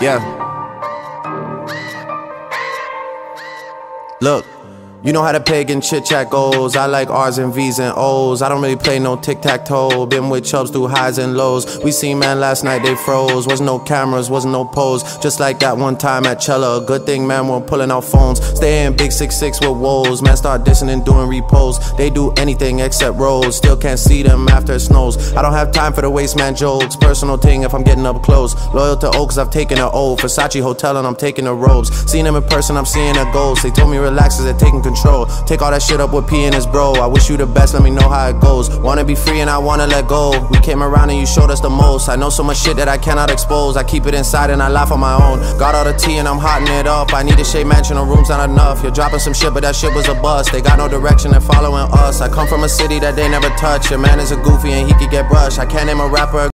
Yeah. Look. You know how the pagan chit chat goes. I like R's and V's and O's. I don't really play no tic tac toe. Been with Chubbs through highs and lows. We seen man last night, they froze. Wasn't no cameras, wasn't no pose. Just like that one time at Cella. Good thing, man, we're pulling out phones. Stay in big 6-6 with woes. Man, start dissing and doing repos. They do anything except rolls. Still can't see them after it snows. I don't have time for the waste man jokes. Personal thing if I'm getting up close. Loyal to Oaks, I've taken an O. Versace Hotel and I'm taking the robes. Seen them in person, I'm seeing a ghost. They told me relax as they're taking control. Take all that shit up with P and his bro. I wish you the best, let me know how it goes. Wanna be free and I wanna let go. We came around and you showed us the most. I know so much shit that I cannot expose. I keep it inside and I laugh on my own. Got all the tea and I'm hotting it up. I need a shade mansion, no room's not enough. You're dropping some shit, but that shit was a bust. They got no direction and following us. I come from a city that they never touch. Your man is a goofy and he could get brushed. I can't name a rapper.